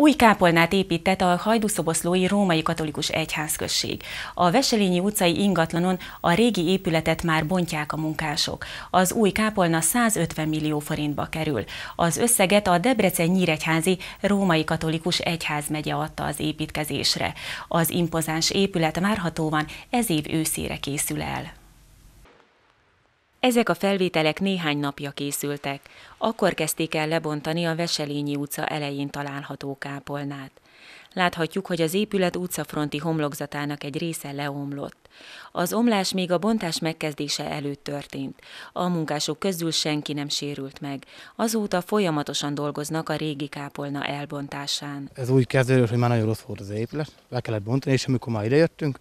Új kápolnát épített a Hajdúszoboszlói Római Katolikus Egyházközség. A Veselényi utcai ingatlanon a régi épületet már bontják a munkások. Az új kápolna 150 millió forintba kerül. Az összeget a Debrecen Nyíregyházi Római Katolikus Egyházmegye adta az építkezésre. Az impozáns épület várhatóan ez év őszére készül el. Ezek a felvételek néhány napja készültek. Akkor kezdték el lebontani a Veselényi utca elején található kápolnát. Láthatjuk, hogy az épület utcafronti homlokzatának egy része leomlott. Az omlás még a bontás megkezdése előtt történt. A munkások közül senki nem sérült meg. Azóta folyamatosan dolgoznak a régi kápolna elbontásán. Ez úgy kezdődött, hogy már nagyon rossz volt az épület, le kellett bontani, és amikor már idejöttünk,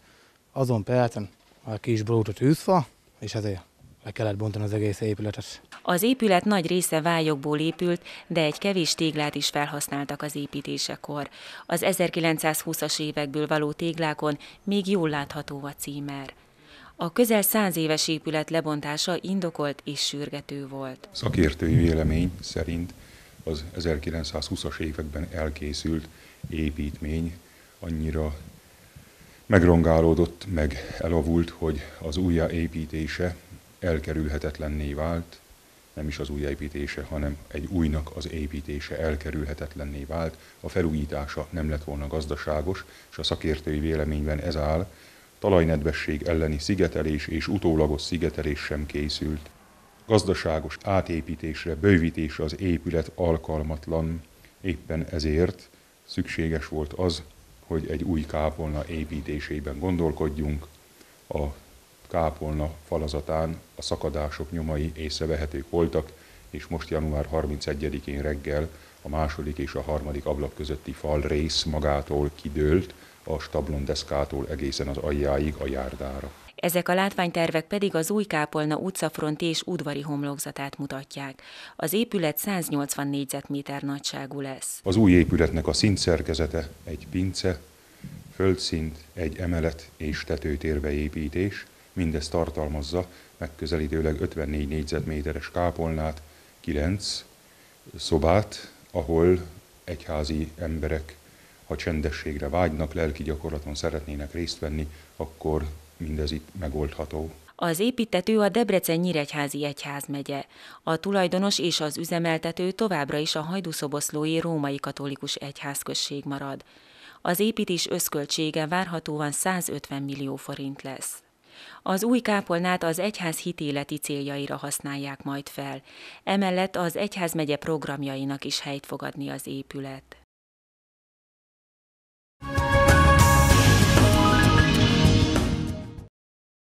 azon percen már ki is a tűzfa, és ezért le kellett bontani az egész épületet. Az épület nagy része vályokból épült, de egy kevés téglát is felhasználtak az építésekor. Az 1920-as évekből való téglákon még jól látható a címer. A közel száz éves épület lebontása indokolt és sürgető volt. Szakértői vélemény szerint az 1920-as években elkészült építmény annyira megrongálódott, meg elavult, hogy az újjáépítése elkerülhetetlenné vált, nem is az újjáépítése, hanem egy újnak az építése elkerülhetetlenné vált, a felújítása nem lett volna gazdaságos, és a szakértői véleményben ez áll, talajnedvesség elleni szigetelés és utólagos szigetelés sem készült. Gazdaságos átépítésre, bővítésre az épület alkalmatlan, éppen ezért szükséges volt az, hogy egy új kápolna építésében gondolkodjunk, a kápolna falazatán a szakadások nyomai észrevehetők voltak, és most január 31-én reggel a második és a harmadik ablak közötti fal rész magától kidőlt, a stablondeszkától egészen az aljáig a járdára. Ezek a látványtervek pedig az új kápolna utcafronti és udvari homlokzatát mutatják. Az épület 180 négyzetméter nagyságú lesz. Az új épületnek a szintszerkezete egy pince, földszint, egy emelet és tetőtérbe építés, Mindez tartalmazza megközelítőleg 54 négyzetméteres kápolnát, 9 szobát, ahol egyházi emberek, ha csendességre vágynak, lelki gyakorlaton szeretnének részt venni, akkor mindez itt megoldható. Az építető a Debrecen Nyíregyházi Egyházmegye. A tulajdonos és az üzemeltető továbbra is a hajdúszoboszlói római katolikus egyházközség marad. Az építés összköltsége várhatóan 150 millió forint lesz. Az új kápolnát az egyház hitéleti céljaira használják majd fel. Emellett az egyházmegye programjainak is helyt fog adni az épület.